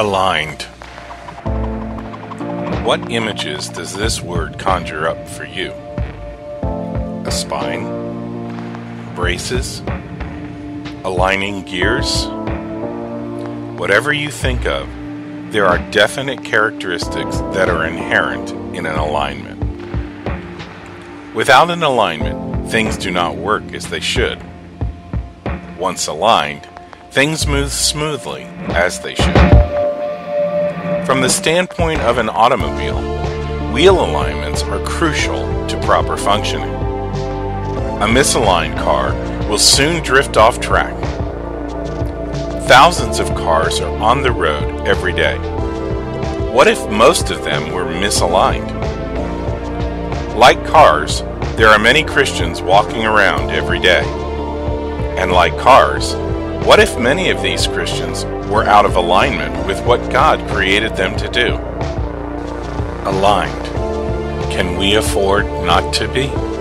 Aligned. What images does this word conjure up for you? A spine? Braces? Aligning gears? Whatever you think of, there are definite characteristics that are inherent in an alignment. Without an alignment, things do not work as they should. Once aligned, things move smoothly as they should. From the standpoint of an automobile, wheel alignments are crucial to proper functioning. A misaligned car will soon drift off track. Thousands of cars are on the road every day. What if most of them were misaligned? Like cars, there are many Christians walking around every day. And like cars, what if many of these Christians were out of alignment with what God created them to do? Aligned. Can we afford not to be?